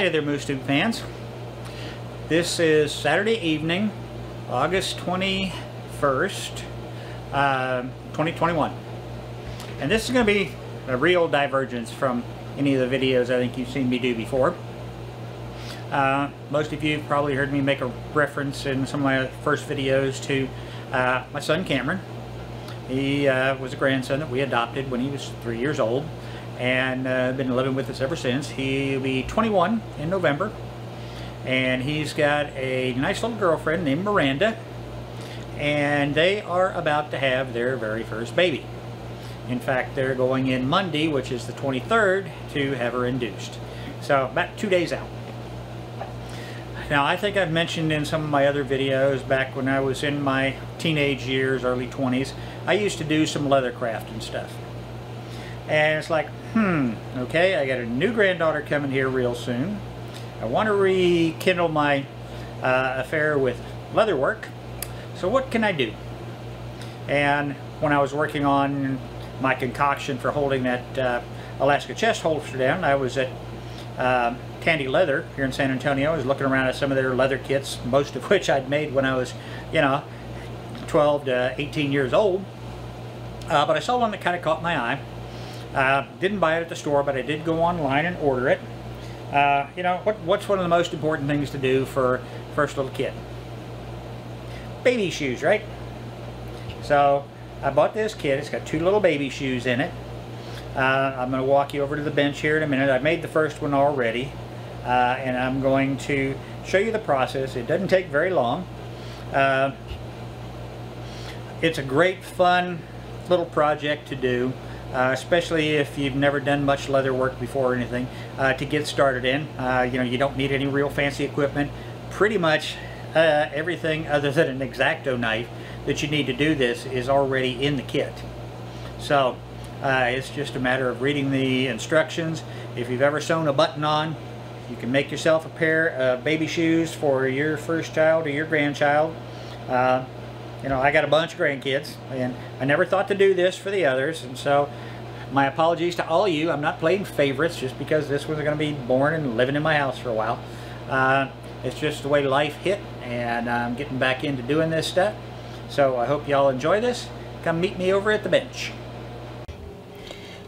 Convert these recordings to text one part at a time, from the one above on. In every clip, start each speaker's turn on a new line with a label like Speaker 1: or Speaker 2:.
Speaker 1: Hi there, Moose Tube fans. This is Saturday evening, August 21st, uh, 2021. And this is going to be a real divergence from any of the videos I think you've seen me do before. Uh, most of you have probably heard me make a reference in some of my first videos to uh, my son Cameron. He uh, was a grandson that we adopted when he was three years old and uh, been living with us ever since. He'll be 21 in November and he's got a nice little girlfriend named Miranda and they are about to have their very first baby. In fact, they're going in Monday, which is the 23rd, to have her induced. So about two days out. Now, I think I've mentioned in some of my other videos back when I was in my teenage years, early 20s, I used to do some leathercraft and stuff. And it's like, hmm, okay, I got a new granddaughter coming here real soon. I want to rekindle my uh, affair with leatherwork. So what can I do? And when I was working on my concoction for holding that uh, Alaska chest holster down, I was at uh, Tandy Leather here in San Antonio. I was looking around at some of their leather kits, most of which I'd made when I was, you know, 12 to 18 years old. Uh, but I saw one that kind of caught my eye. Uh, didn't buy it at the store, but I did go online and order it. Uh, you know, what, what's one of the most important things to do for first little kid? Baby shoes, right? So I bought this kit. It's got two little baby shoes in it. Uh, I'm going to walk you over to the bench here in a minute. I made the first one already. Uh, and I'm going to show you the process. It doesn't take very long. Uh, it's a great fun little project to do. Uh, especially if you've never done much leather work before or anything, uh, to get started in. Uh, you know, you don't need any real fancy equipment. Pretty much uh, everything other than an X-Acto knife that you need to do this is already in the kit. So uh, it's just a matter of reading the instructions. If you've ever sewn a button on, you can make yourself a pair of baby shoes for your first child or your grandchild. You know, I got a bunch of grandkids, and I never thought to do this for the others, and so my apologies to all of you. I'm not playing favorites just because this was going to be born and living in my house for a while. Uh, it's just the way life hit, and I'm getting back into doing this stuff. So I hope y'all enjoy this. Come meet me over at the bench.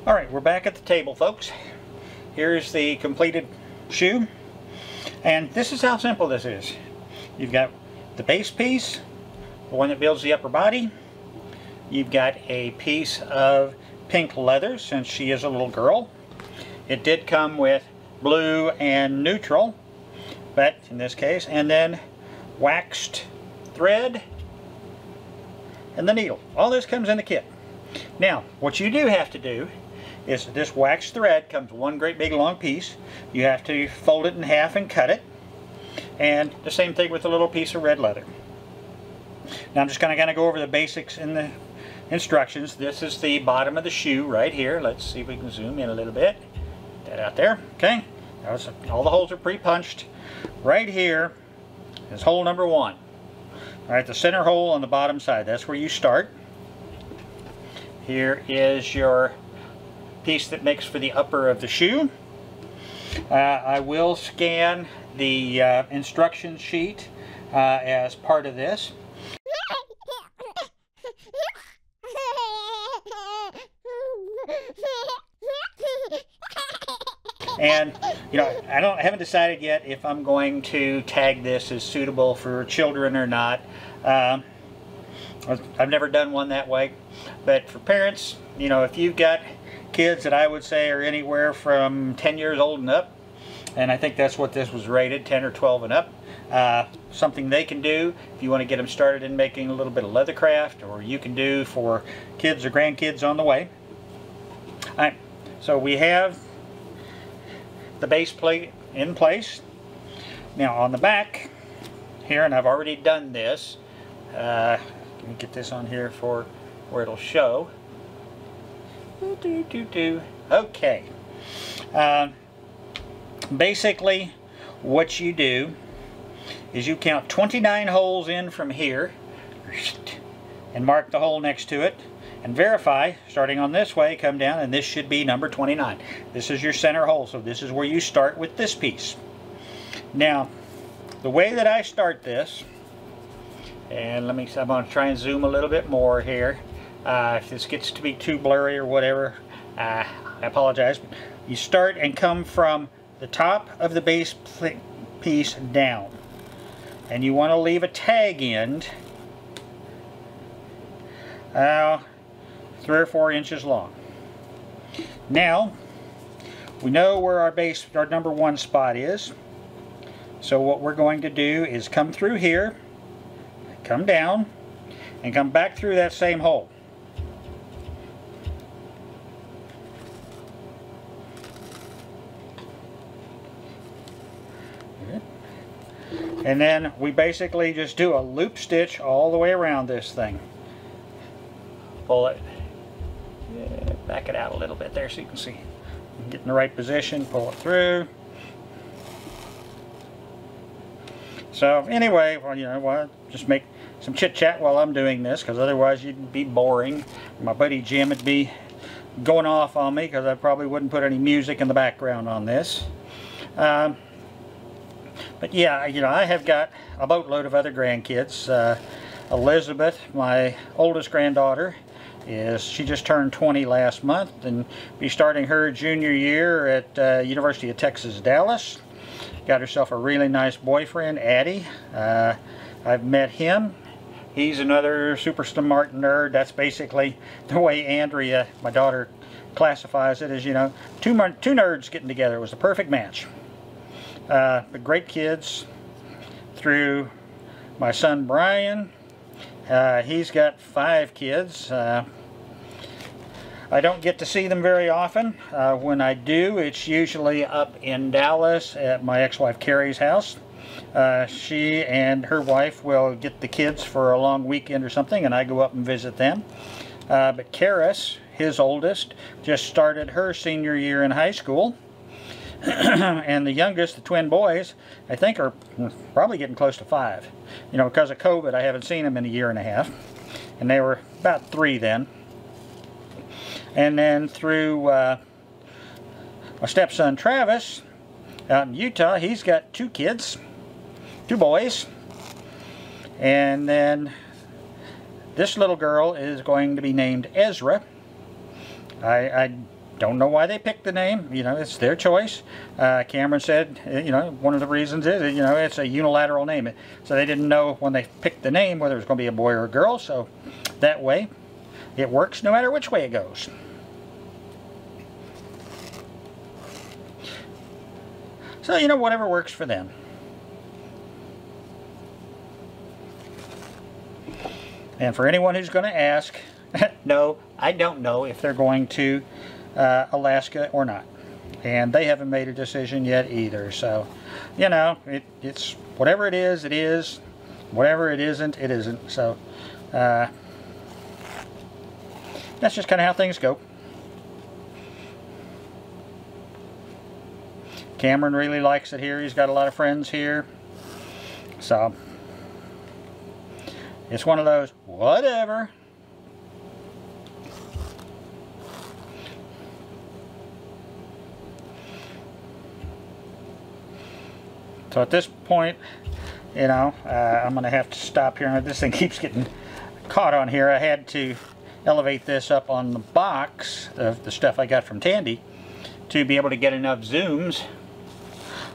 Speaker 1: All right, we're back at the table, folks. Here's the completed shoe. And this is how simple this is. You've got the base piece, the one that builds the upper body. You've got a piece of pink leather since she is a little girl. It did come with blue and neutral, but in this case, and then waxed thread and the needle. All this comes in the kit. Now, what you do have to do is this waxed thread comes one great big long piece. You have to fold it in half and cut it. And the same thing with a little piece of red leather. Now I'm just going to kind of go over the basics in the instructions. This is the bottom of the shoe right here. Let's see if we can zoom in a little bit. Get That out there. Okay. Was, all the holes are pre-punched. Right here is hole number one. All right, the center hole on the bottom side. That's where you start. Here is your piece that makes for the upper of the shoe. Uh, I will scan the uh, instruction sheet uh, as part of this. And, you know, I don't I haven't decided yet if I'm going to tag this as suitable for children or not. Um, I've never done one that way. But for parents, you know, if you've got kids that I would say are anywhere from 10 years old and up, and I think that's what this was rated, 10 or 12 and up. Uh, something they can do if you want to get them started in making a little bit of leathercraft, or you can do for kids or grandkids on the way. All right, so we have the base plate in place. Now on the back here, and I've already done this, uh, let me get this on here for where it'll show. Okay. Uh, basically, what you do is you count 29 holes in from here and mark the hole next to it and verify, starting on this way, come down, and this should be number 29. This is your center hole, so this is where you start with this piece. Now, the way that I start this, and let me, I'm going to try and zoom a little bit more here. Uh, if this gets to be too blurry or whatever, uh, I apologize. You start and come from the top of the base piece down. And you want to leave a tag end uh, three or four inches long. Now, we know where our base, our number one spot is. So what we're going to do is come through here, come down, and come back through that same hole. And then we basically just do a loop stitch all the way around this thing. Pull it, yeah, back it out a little bit there so you can see. Get in the right position, pull it through. So anyway, well, you know what, just make some chit chat while I'm doing this because otherwise you'd be boring. My buddy Jim would be going off on me because I probably wouldn't put any music in the background on this. Um, but yeah, you know, I have got a boatload of other grandkids. Uh, Elizabeth, my oldest granddaughter, is she just turned 20 last month and be starting her junior year at uh, University of Texas Dallas. Got herself a really nice boyfriend, Addie. Uh, I've met him. He's another super smart nerd. That's basically the way Andrea, my daughter, classifies it as, you know, two, two nerds getting together. It was a perfect match. Uh, but great kids through my son Brian. Uh, he's got five kids. Uh, I don't get to see them very often. Uh, when I do, it's usually up in Dallas at my ex-wife Carrie's house. Uh, she and her wife will get the kids for a long weekend or something, and I go up and visit them. Uh, but Karis, his oldest, just started her senior year in high school. and the youngest, the twin boys, I think are probably getting close to five. You know, because of COVID, I haven't seen them in a year and a half. And they were about three then. And then through uh, my stepson Travis out in Utah, he's got two kids, two boys. And then this little girl is going to be named Ezra. I, I don't know why they picked the name. You know, it's their choice. Uh, Cameron said, uh, you know, one of the reasons is, you know, it's a unilateral name. So they didn't know when they picked the name whether it was going to be a boy or a girl. So that way, it works no matter which way it goes. So, you know, whatever works for them. And for anyone who's going to ask, no, I don't know if they're going to uh, Alaska or not. And they haven't made a decision yet either. So, you know, it, it's whatever it is, it is. Whatever it isn't, it isn't. So, uh, that's just kind of how things go. Cameron really likes it here. He's got a lot of friends here. So, it's one of those, whatever. So at this point, you know, uh, I'm going to have to stop here. This thing keeps getting caught on here. I had to elevate this up on the box of the stuff I got from Tandy to be able to get enough zooms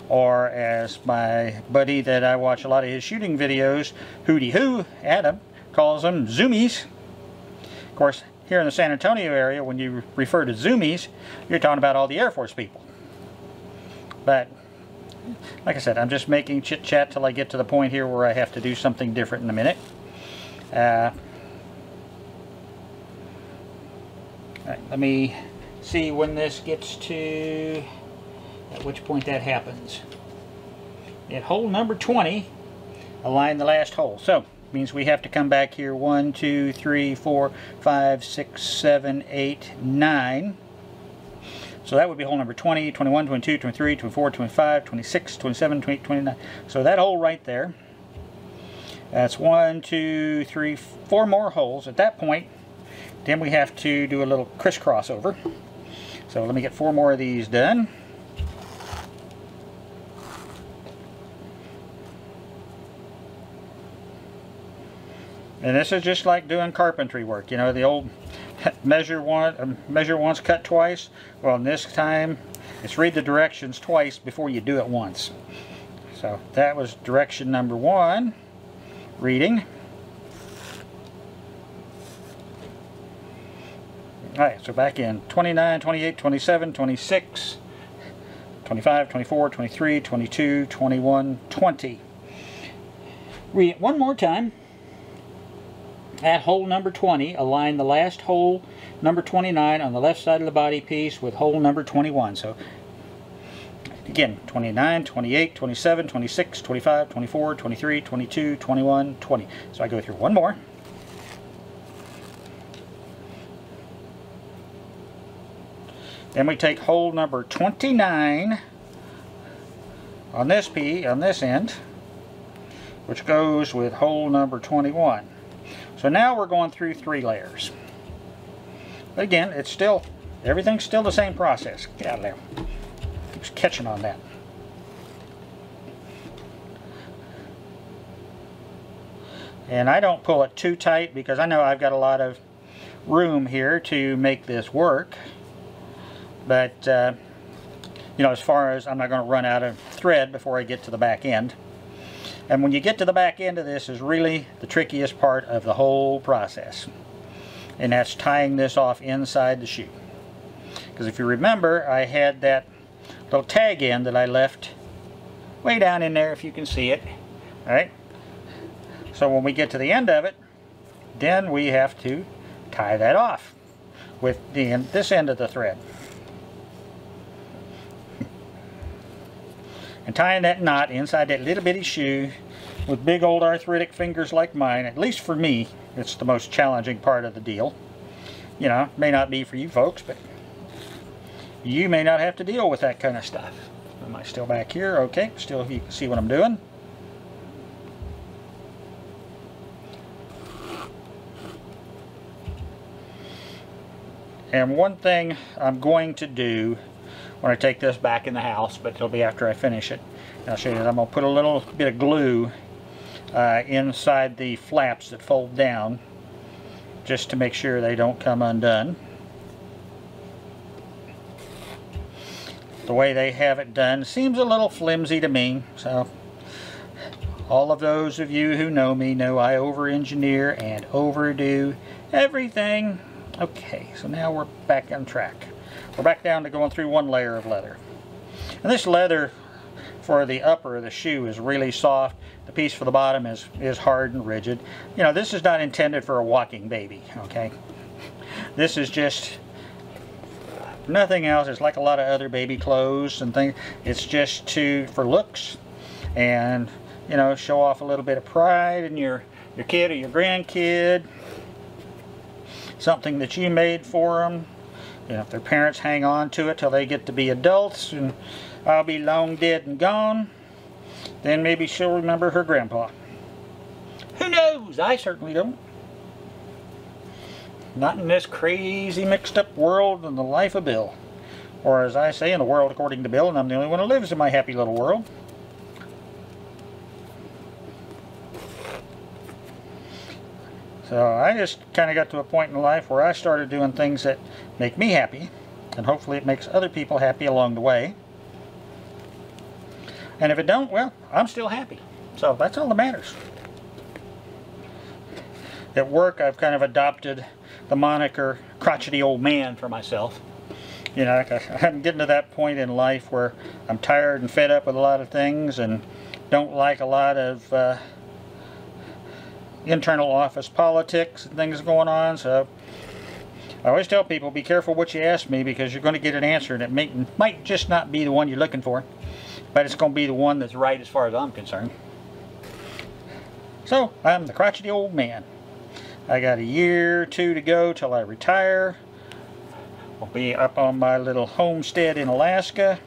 Speaker 1: or as my buddy that I watch a lot of his shooting videos, Hootie Hoo, Adam, calls them zoomies. Of course, here in the San Antonio area, when you refer to zoomies, you're talking about all the Air Force people. But like I said, I'm just making chit chat till I get to the point here where I have to do something different in a minute. Uh, let me see when this gets to, at which point that happens. At hole number 20, align the last hole. So, means we have to come back here 1, 2, 3, 4, 5, 6, 7, 8, 9. So that would be hole number 20, 21, 22, 23, 24, 25, 26, 27, 28, 29. So that hole right there, that's one, two, three, four more holes. At that point, Then we have to do a little crisscross over. So let me get four more of these done. And this is just like doing carpentry work, you know, the old measure one, uh, measure once, cut twice. Well, in this time, it's read the directions twice before you do it once. So that was direction number one, reading. Alright, so back in 29, 28, 27, 26, 25, 24, 23, 22, 21, 20. Read it one more time. At hole number 20, align the last hole number 29 on the left side of the body piece with hole number 21. So again, 29, 28, 27, 26, 25, 24, 23, 22, 21, 20. So I go through one more. Then we take hole number 29 on this P, on this end, which goes with hole number 21. So now we're going through three layers. Again, it's still, everything's still the same process. Get out of there. Keeps catching on that. And I don't pull it too tight because I know I've got a lot of room here to make this work. But, uh, you know, as far as I'm not going to run out of thread before I get to the back end. And when you get to the back end of this is really the trickiest part of the whole process. And that's tying this off inside the shoe. Because if you remember, I had that little tag end that I left way down in there if you can see it. Alright? So when we get to the end of it, then we have to tie that off with the end, this end of the thread. And tying that knot inside that little bitty shoe with big old arthritic fingers like mine, at least for me, it's the most challenging part of the deal. You know, may not be for you folks, but you may not have to deal with that kind of stuff. Am I still back here? Okay, still you can see what I'm doing. And one thing I'm going to do when I take this back in the house, but it'll be after I finish it. And I'll show you that I'm going to put a little bit of glue uh, inside the flaps that fold down just to make sure they don't come undone. The way they have it done seems a little flimsy to me, so all of those of you who know me know I over-engineer and overdo everything. Okay, so now we're back on track. We're back down to going through one layer of leather. And this leather for the upper of the shoe is really soft. The piece for the bottom is, is hard and rigid. You know, this is not intended for a walking baby, okay? This is just nothing else. It's like a lot of other baby clothes and things. It's just to, for looks and, you know, show off a little bit of pride in your, your kid or your grandkid. Something that you made for them know, if their parents hang on to it till they get to be adults and I'll be long dead and gone, then maybe she'll remember her grandpa. Who knows? I certainly don't. Not in this crazy mixed up world and the life of Bill. Or as I say, in the world according to Bill, and I'm the only one who lives in my happy little world. So I just kind of got to a point in life where I started doing things that make me happy, and hopefully it makes other people happy along the way. And if it don't, well, I'm still happy. So that's all that matters. At work, I've kind of adopted the moniker crotchety old man for myself. You know, I'm getting to that point in life where I'm tired and fed up with a lot of things and don't like a lot of uh, internal office politics and things going on. So I always tell people, be careful what you ask me because you're going to get an answer and it may, might just not be the one you're looking for. But it's going to be the one that's right as far as I'm concerned. So, I'm the crotchety old man. I got a year or two to go till I retire. I'll be up on my little homestead in Alaska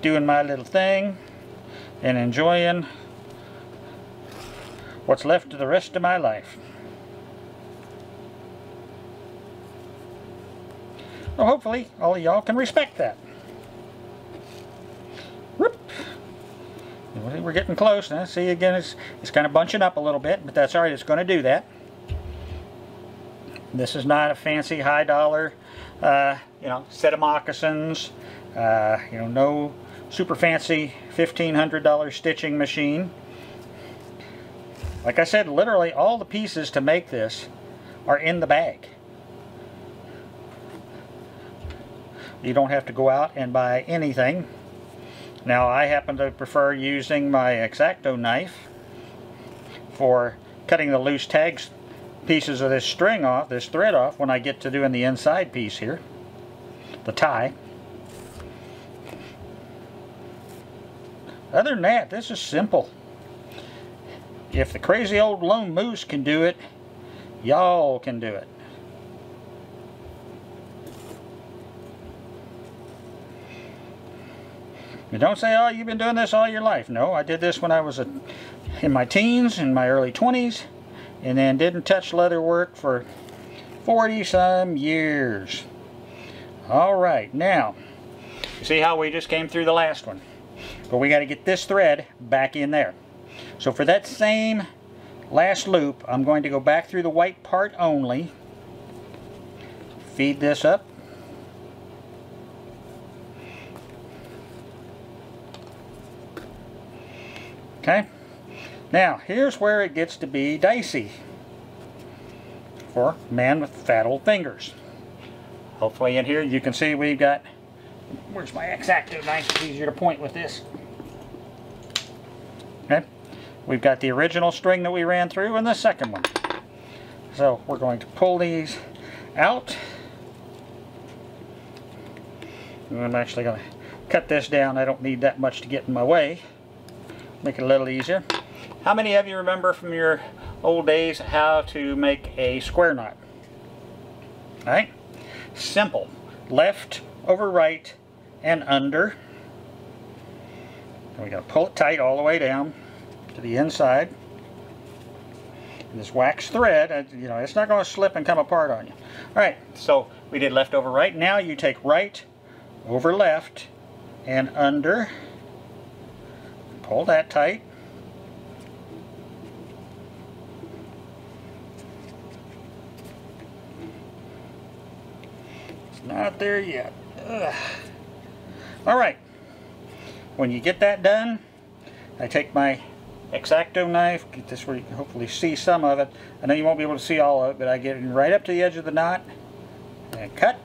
Speaker 1: doing my little thing and enjoying what's left of the rest of my life. Well, hopefully all of y'all can respect that. Whoop. We're getting close now. See again, it's, it's kind of bunching up a little bit, but that's all right. It's going to do that. This is not a fancy high dollar, uh, you know, set of moccasins. Uh, you know, no super fancy $1,500 stitching machine. Like I said, literally all the pieces to make this are in the bag. You don't have to go out and buy anything. Now I happen to prefer using my X-Acto knife for cutting the loose tags pieces of this string off, this thread off, when I get to doing the inside piece here, the tie. Other than that, this is simple. If the crazy old lone moose can do it, y'all can do it. Don't say, oh, you've been doing this all your life. No, I did this when I was a, in my teens, in my early 20s, and then didn't touch leather work for 40 some years. All right, now, see how we just came through the last one? But we got to get this thread back in there. So for that same last loop, I'm going to go back through the white part only, feed this up, Okay? Now, here's where it gets to be dicey for man with fat old fingers. Hopefully in here you can see we've got, where's my X-Acto knife? It's easier to point with this. We've got the original string that we ran through and the second one. So we're going to pull these out. And I'm actually going to cut this down. I don't need that much to get in my way make it a little easier. How many of you remember from your old days how to make a square knot? All right, simple. Left over right and under. And we got to pull it tight all the way down to the inside. And this wax thread, uh, you know, it's not going to slip and come apart on you. All right, so we did left over right. Now you take right over left and under Pull that tight. It's not there yet. Ugh. All right. When you get that done, I take my X-Acto knife, get this where you can hopefully see some of it. I know you won't be able to see all of it, but I get it right up to the edge of the knot and cut.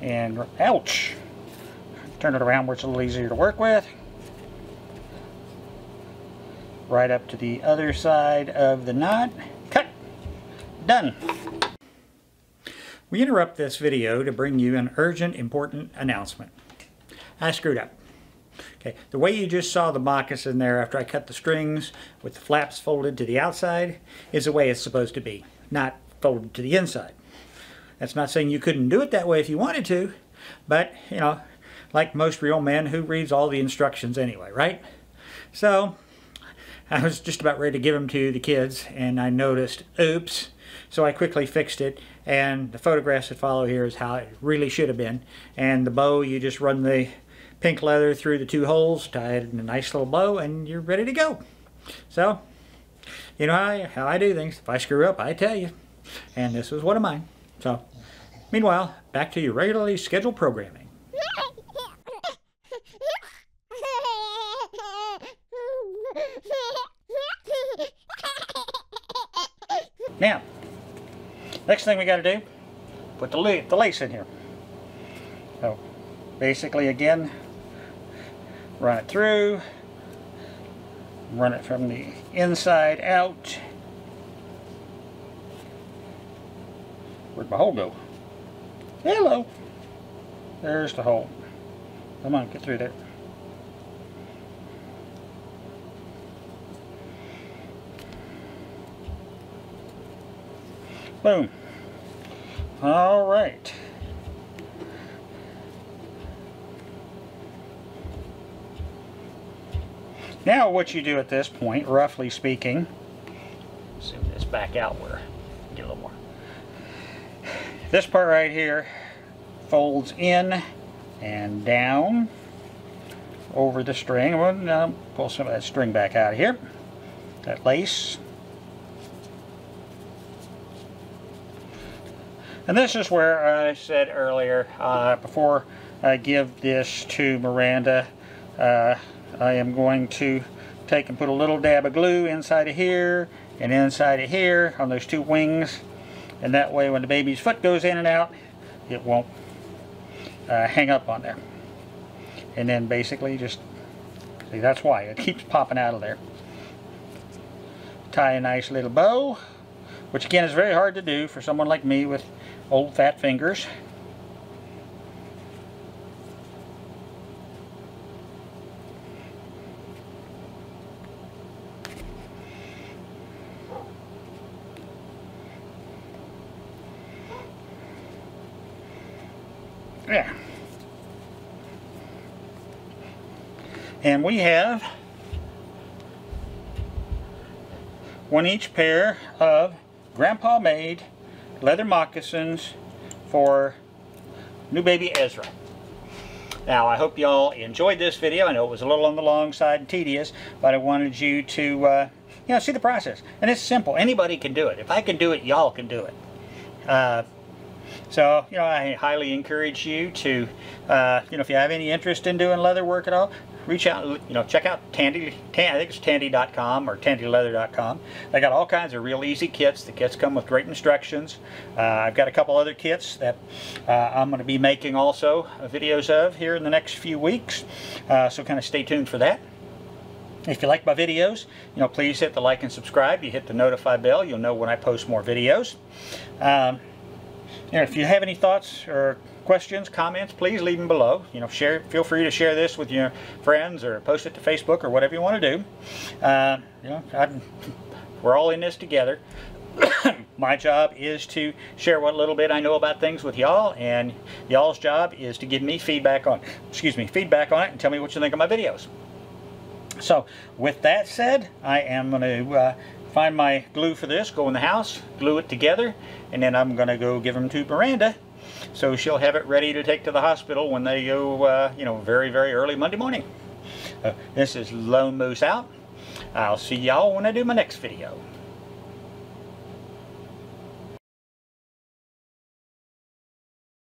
Speaker 1: And ouch! Turn it around where it's a little easier to work with right up to the other side of the knot. Cut! Done! We interrupt this video to bring you an urgent, important announcement. I screwed up. Okay, the way you just saw the moccasin there after I cut the strings with the flaps folded to the outside is the way it's supposed to be, not folded to the inside. That's not saying you couldn't do it that way if you wanted to, but, you know, like most real men, who reads all the instructions anyway, right? So, I was just about ready to give them to the kids and I noticed, oops. So I quickly fixed it and the photographs that follow here is how it really should have been. And the bow, you just run the pink leather through the two holes, tie it in a nice little bow and you're ready to go. So, you know how I, how I do things. If I screw up, I tell you. And this was one of mine. So, meanwhile, back to your regularly scheduled programming. Now, next thing we got to do, put the, the lace in here. So, basically again, run it through, run it from the inside out. Where'd my hole go? Hello! There's the hole. Come on, get through there. Boom. All right. Now what you do at this point, roughly speaking, zoom this back out where get a little more. This part right here, folds in and down over the string. We'll now pull some of that string back out of here. That lace. And this is where I said earlier, uh, before I give this to Miranda, uh, I am going to take and put a little dab of glue inside of here and inside of here on those two wings. And that way when the baby's foot goes in and out, it won't uh, hang up on there. And then basically just, see that's why, it keeps popping out of there. Tie a nice little bow, which again is very hard to do for someone like me with old fat fingers. Yeah. And we have one each pair of grandpa made leather moccasins for new baby Ezra. Now I hope y'all enjoyed this video. I know it was a little on the long side and tedious, but I wanted you to uh, you know see the process. And it's simple. Anybody can do it. If I can do it, y'all can do it. Uh, so, you know, I highly encourage you to, uh, you know, if you have any interest in doing leather work at all, reach out, you know, check out Tandy, I think it's tandy.com or tandyleather.com. They got all kinds of real easy kits. The kits come with great instructions. Uh, I've got a couple other kits that uh, I'm going to be making also uh, videos of here in the next few weeks. Uh, so kind of stay tuned for that. If you like my videos, you know, please hit the like and subscribe. You hit the notify bell, you'll know when I post more videos. Um, you know, if you have any thoughts or questions, comments, please leave them below. You know, share. Feel free to share this with your friends or post it to Facebook or whatever you want to do. Uh, you know, I'm, we're all in this together. My job is to share what little bit I know about things with y'all, and y'all's job is to give me feedback on, excuse me, feedback on it, and tell me what you think of my videos. So, with that said, I am going to uh, find my glue for this, go in the house, glue it together, and then I'm going to go give them to Miranda so she'll have it ready to take to the hospital when they go, uh, you know, very, very early Monday morning. Uh, this is Lone Moose out. I'll see y'all when I do my next video.